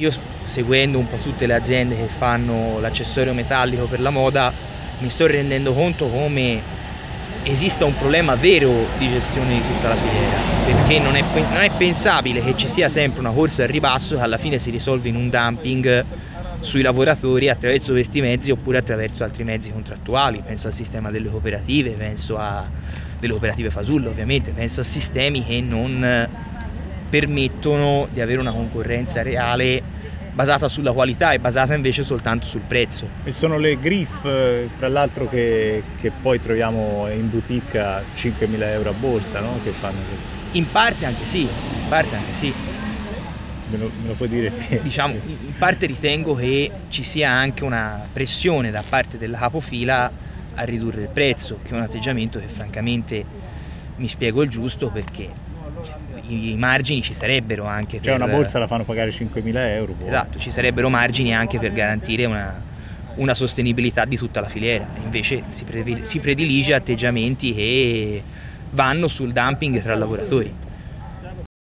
Io seguendo un po' tutte le aziende che fanno l'accessorio metallico per la moda mi sto rendendo conto come esista un problema vero di gestione di tutta la filiera. Perché non è, non è pensabile che ci sia sempre una corsa al ribasso che alla fine si risolve in un dumping sui lavoratori attraverso questi mezzi oppure attraverso altri mezzi contrattuali, penso al sistema delle cooperative, penso a delle cooperative fasullo ovviamente, penso a sistemi che non permettono di avere una concorrenza reale basata sulla qualità e basata invece soltanto sul prezzo. E sono le griff, tra l'altro, che, che, poi troviamo in boutique a 5.000 euro a borsa, no? che fanno così. In parte anche sì, in parte anche sì. Me lo, me lo puoi dire? Diciamo, in parte ritengo che ci sia anche una pressione da parte della capofila a ridurre il prezzo, che è un atteggiamento che francamente mi spiego il giusto perché i margini ci sarebbero anche cioè per... una borsa la fanno pagare 5.000 euro. Poi. Esatto, ci sarebbero margini anche per garantire una, una sostenibilità di tutta la filiera, invece si, predilige atteggiamenti che vanno sul dumping tra lavoratori.